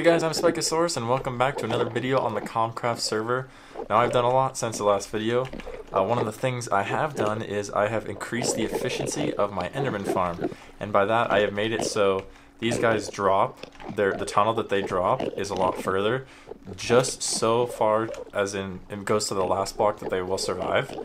Hey guys, I'm Spikeasaurus and welcome back to another video on the Comcraft server. Now I've done a lot since the last video. Uh, one of the things I have done is I have increased the efficiency of my Enderman farm. And by that I have made it so these guys drop, their, the tunnel that they drop is a lot further. Just so far as in, it goes to the last block that they will survive.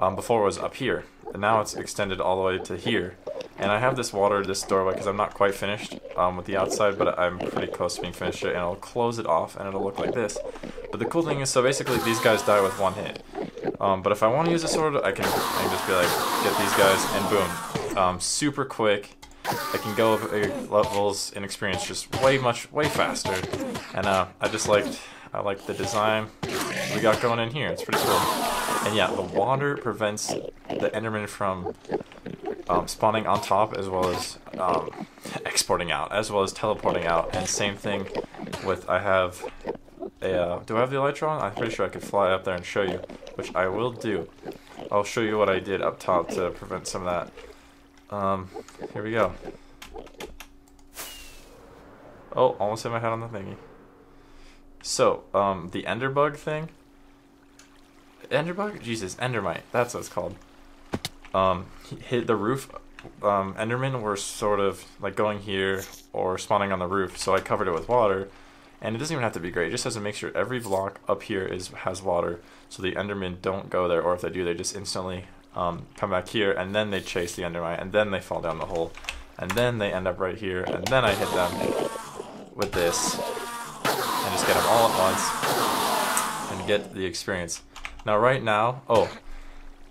Um, before it was up here. And now it's extended all the way to here. And I have this water, this doorway, because I'm not quite finished um, with the outside, but I'm pretty close to being finished it, and I'll close it off, and it'll look like this. But the cool thing is, so basically these guys die with one hit. Um, but if I want to use a sword, I can, I can just be like, get these guys, and boom. Um, super quick. I can go levels in experience just way much, way faster. And uh, I just liked, I like the design we got going in here. It's pretty cool. And yeah, the water prevents the Enderman from um, spawning on top as well as um, exporting out, as well as teleporting out. And same thing with, I have a, uh, do I have the Elytra I'm pretty sure I could fly up there and show you, which I will do. I'll show you what I did up top to prevent some of that. Um, here we go. Oh, almost hit my head on the thingy. So, um, the Enderbug thing. Enderbug? Jesus, Endermite. That's what it's called um, hit the roof. Um, Endermen were sort of like going here or spawning on the roof, so I covered it with water. And it doesn't even have to be great. It just has to make sure every block up here is has water, so the Endermen don't go there, or if they do, they just instantly um, come back here, and then they chase the Endermite, and then they fall down the hole, and then they end up right here, and then I hit them with this, and just get them all at once, and get the experience. Now, right now, oh,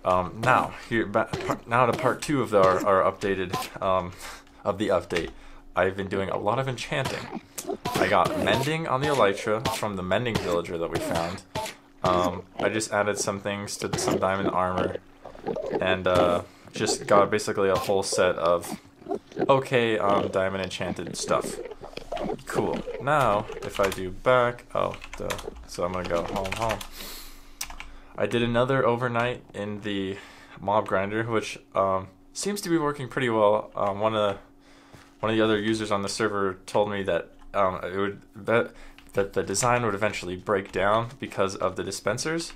um, now, here, now to part two of our, our updated, um, of the update. I've been doing a lot of enchanting. I got mending on the elytra from the mending villager that we found. Um, I just added some things to some diamond armor, and uh, just got basically a whole set of okay um, diamond enchanted stuff. Cool. Now, if I do back, oh, duh. so I'm gonna go home, home. I did another overnight in the mob grinder, which um, seems to be working pretty well. Um, one of the, one of the other users on the server told me that um, it would that that the design would eventually break down because of the dispensers,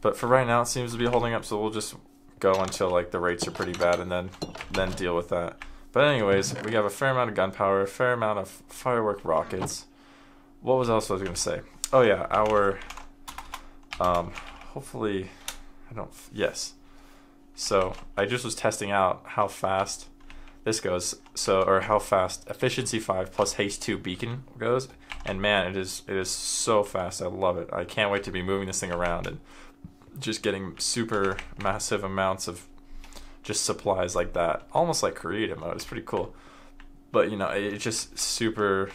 but for right now it seems to be holding up. So we'll just go until like the rates are pretty bad, and then then deal with that. But anyways, we have a fair amount of gunpowder, a fair amount of firework rockets. What was else I was gonna say? Oh yeah, our um, hopefully, I don't, yes. So I just was testing out how fast this goes. So, or how fast efficiency 5 plus haste 2 beacon goes. And man, it is, it is so fast. I love it. I can't wait to be moving this thing around and just getting super massive amounts of just supplies like that. Almost like creative mode. It's pretty cool. But you know, it's just super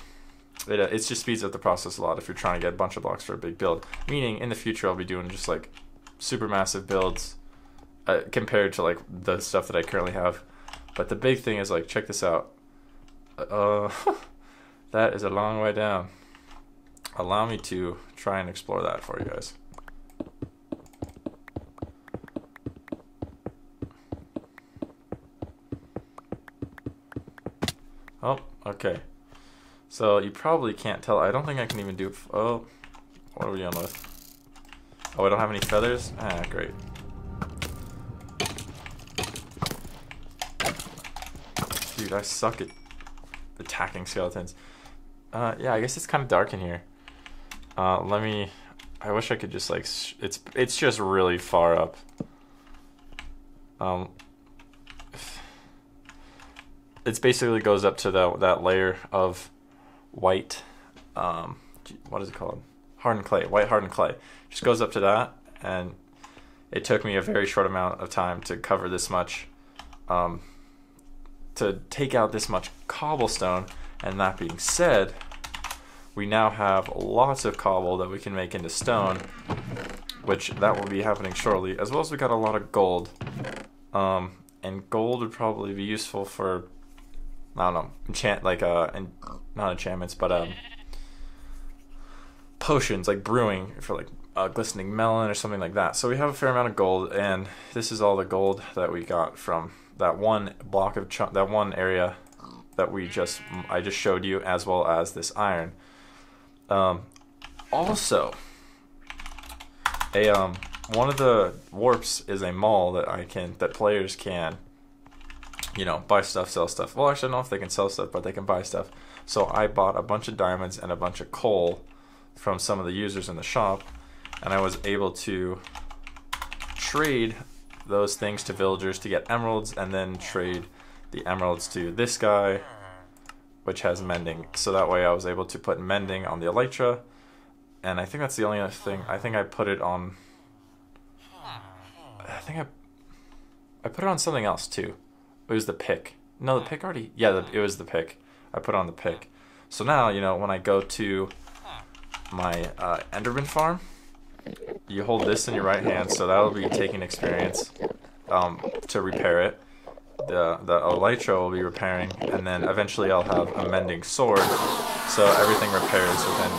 it, uh, it just speeds up the process a lot if you're trying to get a bunch of blocks for a big build. Meaning, in the future, I'll be doing just like super massive builds uh, compared to like the stuff that I currently have. But the big thing is like, check this out. Uh, that is a long way down. Allow me to try and explore that for you guys. Oh, okay. So you probably can't tell. I don't think I can even do. Oh, what are we on with? Oh, I don't have any feathers. Ah, great. Dude, I suck at attacking skeletons. Uh, yeah, I guess it's kind of dark in here. Uh, let me. I wish I could just like. it's it's just really far up. Um. It's basically goes up to that that layer of white, um, what is it called? Hardened clay, white hardened clay. Just goes up to that, and it took me a very short amount of time to cover this much, um, to take out this much cobblestone. And that being said, we now have lots of cobble that we can make into stone, which that will be happening shortly, as well as we got a lot of gold. Um, and gold would probably be useful for I don't know, enchant like uh, and not enchantments, but um, potions like brewing for like a glistening melon or something like that. So we have a fair amount of gold, and this is all the gold that we got from that one block of that one area that we just I just showed you, as well as this iron. Um, also, a um, one of the warps is a mall that I can that players can, you know, buy stuff, sell stuff. Well, actually, I don't know if they can sell stuff, but they can buy stuff. So I bought a bunch of diamonds and a bunch of coal from some of the users in the shop, and I was able to trade those things to villagers to get emeralds, and then trade the emeralds to this guy, which has mending. So that way I was able to put mending on the elytra, and I think that's the only other thing. I think I put it on. I think I. I put it on something else too. It was the pick. No, the pick already. Yeah, the, it was the pick. I put on the pick. So now you know when I go to my uh, Enderman farm, you hold this in your right hand, so that'll be taking experience um, to repair it. The the elytra will be repairing, and then eventually I'll have a mending sword, so everything repairs within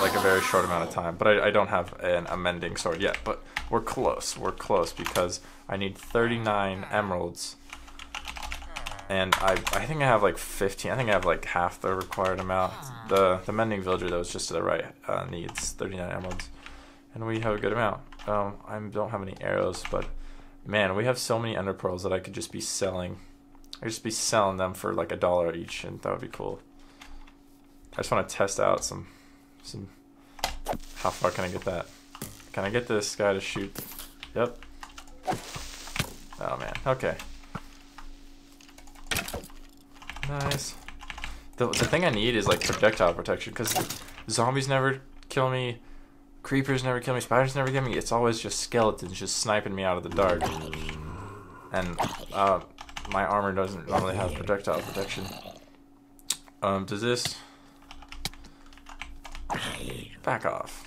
like a very short amount of time. But I, I don't have an a mending sword yet, but we're close. We're close because I need 39 emeralds, and I I think I have like 15. I think I have like half the required amount. The the mending villager that was just to the right uh, needs 39 emeralds and we have a good amount. Um, I don't have any arrows, but man, we have so many ender pearls that I could just be selling. I could just be selling them for like a dollar each, and that would be cool. I just want to test out some, some. How far can I get that? Can I get this guy to shoot? Yep. Oh man. Okay. Nice. The the thing I need is like projectile protection because zombies never kill me creepers never kill me, spiders never kill me. It's always just skeletons just sniping me out of the dark. And uh, my armor doesn't normally have projectile protection. Um, does this back off?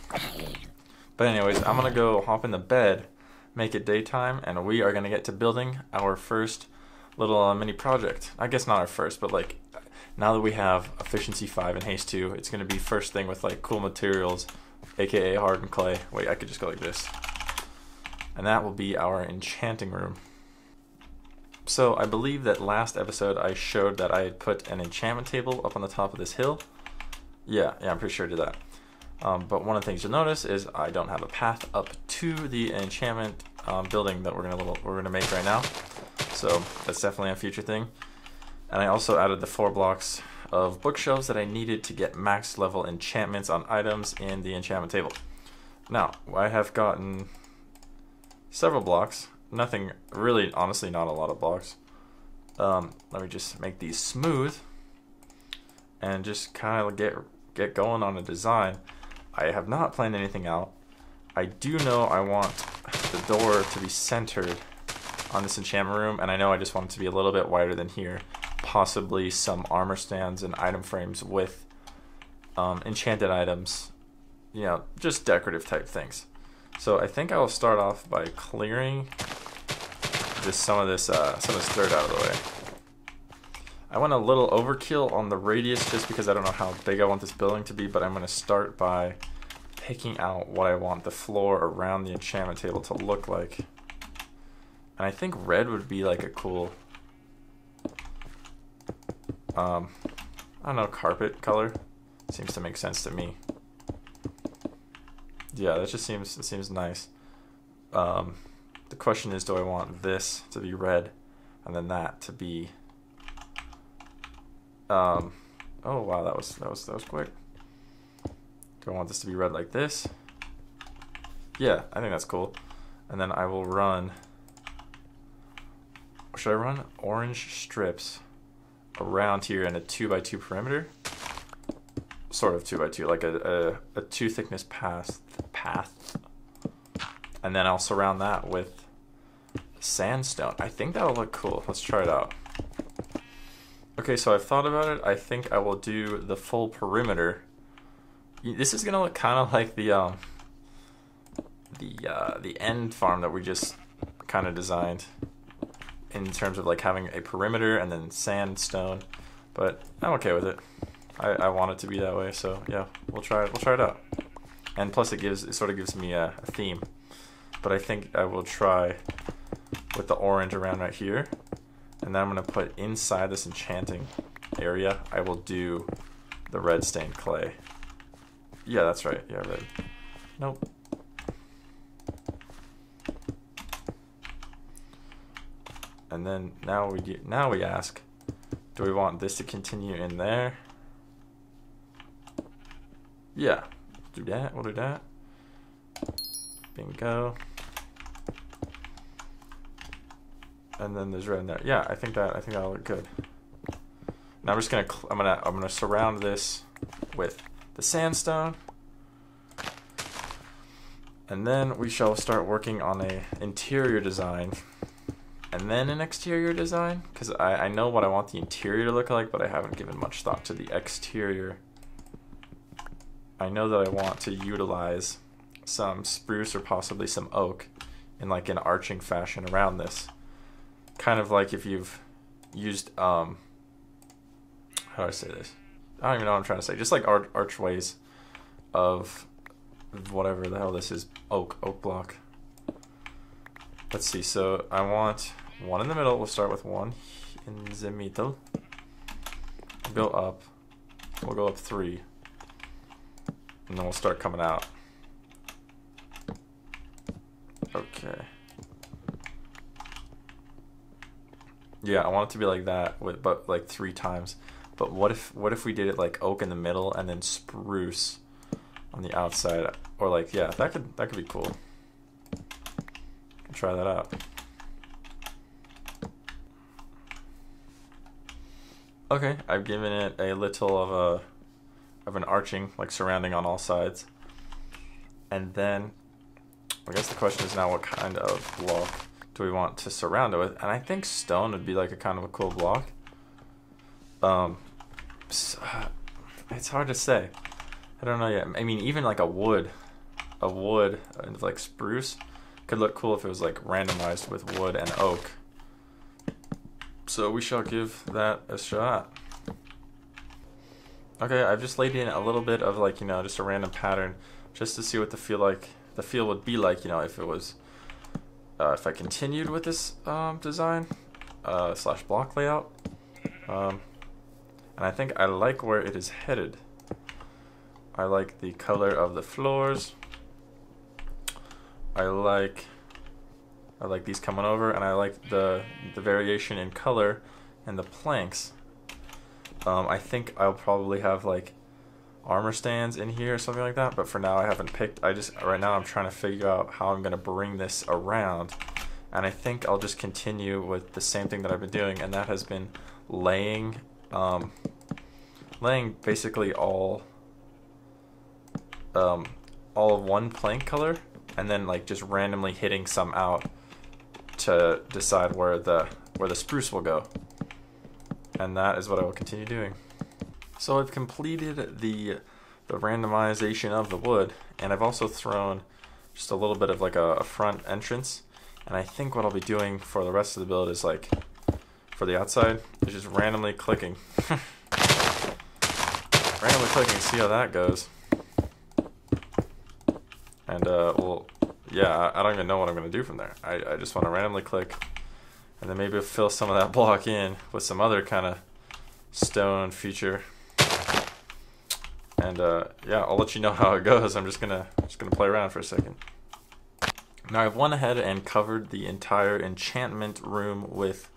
But anyways, I'm gonna go hop in the bed, make it daytime, and we are gonna get to building our first little uh, mini project. I guess not our first, but like now that we have efficiency five and haste two, it's gonna be first thing with like cool materials aka hardened clay. Wait, I could just go like this. And that will be our enchanting room. So I believe that last episode I showed that I had put an enchantment table up on the top of this hill. Yeah, yeah, I'm pretty sure I did that. Um, but one of the things you'll notice is I don't have a path up to the enchantment um, building that we're gonna we're gonna make right now. So that's definitely a future thing. And I also added the four blocks of bookshelves that I needed to get max level enchantments on items in the enchantment table. Now, I have gotten several blocks. Nothing, really, honestly, not a lot of blocks. Um, let me just make these smooth and just kind of get get going on a design. I have not planned anything out. I do know I want the door to be centered on this enchantment room, and I know I just want it to be a little bit wider than here possibly some armor stands and item frames with um, enchanted items, you know, just decorative type things. So I think I will start off by clearing just some of this uh, some of this dirt out of the way. I went a little overkill on the radius just because I don't know how big I want this building to be, but I'm going to start by picking out what I want the floor around the enchantment table to look like. And I think red would be like a cool um, I don't know, carpet color seems to make sense to me. Yeah, that just seems it seems nice. Um, the question is, do I want this to be red, and then that to be? Um, oh wow, that was that was that was quick. Do I want this to be red like this? Yeah, I think that's cool. And then I will run. Should I run orange strips? around here in a 2 by 2 perimeter. Sort of 2 by 2 like a, a, a 2 thickness path, path. And then I'll surround that with sandstone. I think that'll look cool. Let's try it out. Okay, so I've thought about it. I think I will do the full perimeter. This is gonna look kind of like the um, the uh, the end farm that we just kind of designed in terms of like having a perimeter and then sandstone, but I'm okay with it. I, I want it to be that way, so yeah, we'll try it. We'll try it out. And plus, it gives it sort of gives me a, a theme. But I think I will try with the orange around right here, and then I'm gonna put inside this enchanting area. I will do the red stained clay. Yeah, that's right. Yeah, red. Nope. And then now we now we ask, do we want this to continue in there? Yeah, do that. We'll do that. Bingo. And then there's red in there. Yeah, I think that I think that'll look good. Now I'm just gonna I'm gonna I'm gonna surround this with the sandstone. And then we shall start working on a interior design and then an exterior design because I, I know what I want the interior to look like but I haven't given much thought to the exterior. I know that I want to utilize some spruce or possibly some oak in like an arching fashion around this. Kind of like if you've used um how do I say this? I don't even know what I'm trying to say. Just like arch archways of whatever the hell this is, oak, oak block. Let's see, so I want one in the middle. We'll start with one in the middle. Go up. We'll go up three. And then we'll start coming out. Okay. Yeah, I want it to be like that but like three times. But what if what if we did it like oak in the middle and then spruce on the outside or like yeah, that could that could be cool. Try that out. Okay, I've given it a little of a of an arching like surrounding on all sides. And then I guess the question is now what kind of block do we want to surround it with? And I think stone would be like a kind of a cool block. Um, it's hard to say. I don't know yet. I mean, even like a wood, a wood like spruce could look cool if it was like randomized with wood and oak. So we shall give that a shot. Okay, I've just laid in a little bit of like, you know, just a random pattern just to see what the feel like the feel would be like, you know, if it was uh, if I continued with this um, design uh, slash block layout. Um, and I think I like where it is headed. I like the color of the floors. I like I like these coming over and I like the the variation in color and the planks. Um, I think I'll probably have like armor stands in here or something like that, but for now I haven't picked. I just right now I'm trying to figure out how I'm gonna bring this around, and I think I'll just continue with the same thing that I've been doing, and that has been laying um, laying basically all um, all of one plank color and then like just randomly hitting some out to decide where the where the spruce will go and that is what I will continue doing so I've completed the the randomization of the wood and I've also thrown just a little bit of like a, a front entrance and I think what I'll be doing for the rest of the build is like for the outside is just randomly clicking. randomly clicking, see how that goes. And, uh, well, yeah, I don't even know what I'm going to do from there. I, I just want to randomly click and then maybe fill some of that block in with some other kind of stone feature. And, uh, yeah, I'll let you know how it goes. I'm just to just gonna play around for a second. Now I've went ahead and covered the entire enchantment room with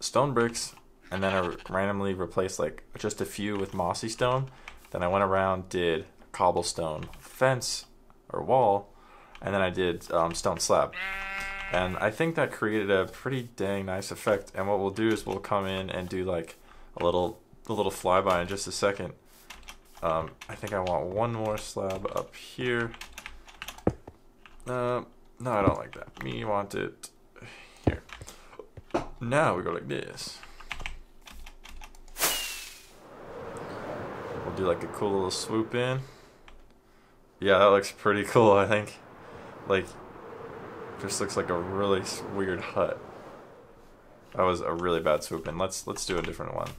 stone bricks and then I randomly replaced like just a few with mossy stone. Then I went around, did cobblestone fence or wall, and then I did um, stone slab. And I think that created a pretty dang nice effect. And what we'll do is we'll come in and do like a little a little flyby in just a second. Um, I think I want one more slab up here. Uh, no, I don't like that. Me want it here. Now we go like this. We'll do like a cool little swoop in. Yeah, that looks pretty cool, I think. Like, just looks like a really weird hut. That was a really bad swoop in. Let's let's do a different one.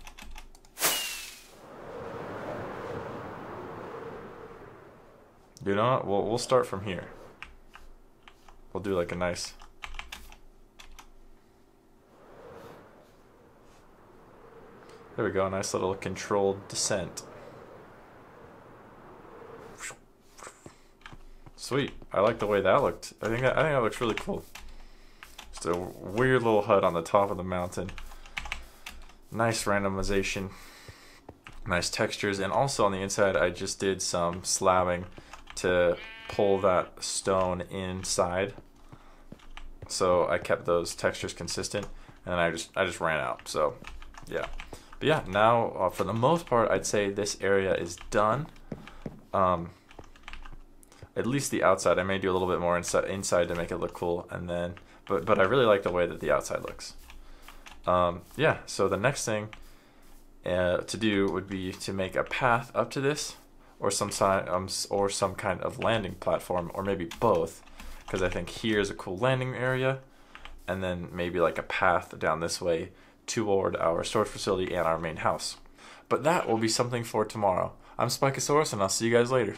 You know what? We'll, we'll start from here. We'll do like a nice There we go, a nice little controlled descent. Sweet. I like the way that looked. I think that, I think that looks really cool. Just a weird little hut on the top of the mountain. Nice randomization. Nice textures. And also on the inside, I just did some slabbing to pull that stone inside. So I kept those textures consistent, and I just I just ran out. So yeah, but yeah. Now uh, for the most part, I'd say this area is done. Um, at least the outside. I may do a little bit more inside inside to make it look cool, and then but but I really like the way that the outside looks. Um, yeah. So the next thing uh, to do would be to make a path up to this or some sign, um, or some kind of landing platform, or maybe both, because I think here is a cool landing area, and then maybe like a path down this way toward our storage facility and our main house. But that will be something for tomorrow. I'm Spikeasaurus, and I'll see you guys later.